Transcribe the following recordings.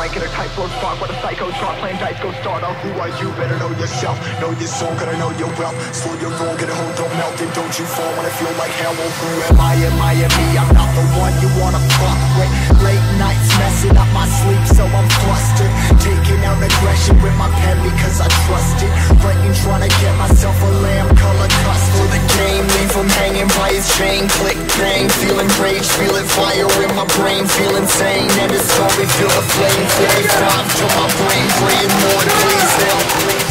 blanket, a tightrope spot What a psycho trap! playing dice, go start off Who are you? Better know yourself Know your soul, gotta know your wealth Slow your roll, get a hold, don't melt And don't you fall when I feel like hell Well, who am I? Am I am me? I'm not the one you wanna fuck with Late nights messing up my sleep, so I'm flustered Taking out the feeling rage, feeling fire in my brain Feeling sane, and it's only feel the flame 45 to my brain, praying Lord, please help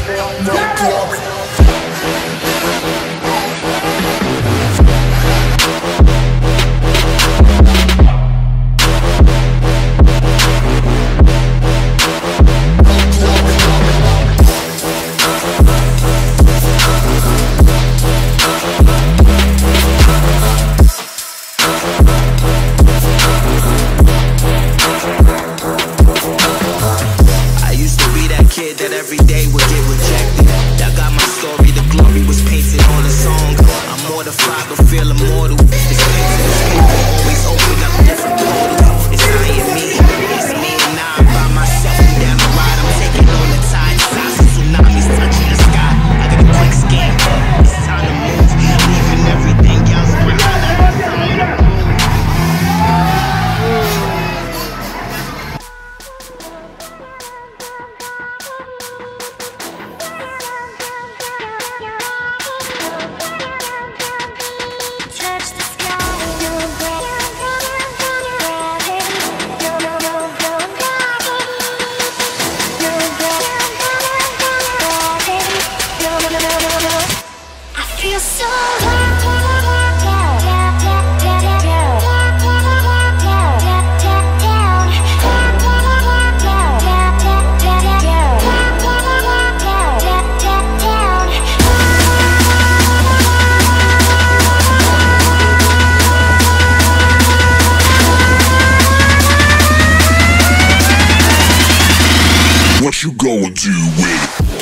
you gonna do with it?